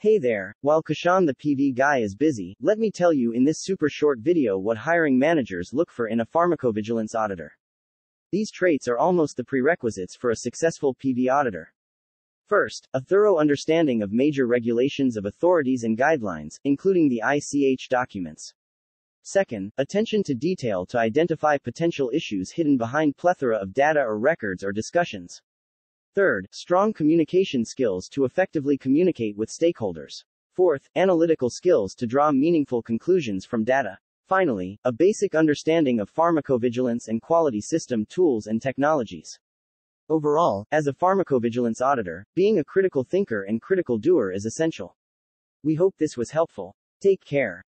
Hey there, while Kishan the PV guy is busy, let me tell you in this super short video what hiring managers look for in a pharmacovigilance auditor. These traits are almost the prerequisites for a successful PV auditor. First, a thorough understanding of major regulations of authorities and guidelines, including the ICH documents. Second, attention to detail to identify potential issues hidden behind plethora of data or records or discussions. Third, strong communication skills to effectively communicate with stakeholders. Fourth, analytical skills to draw meaningful conclusions from data. Finally, a basic understanding of pharmacovigilance and quality system tools and technologies. Overall, as a pharmacovigilance auditor, being a critical thinker and critical doer is essential. We hope this was helpful. Take care.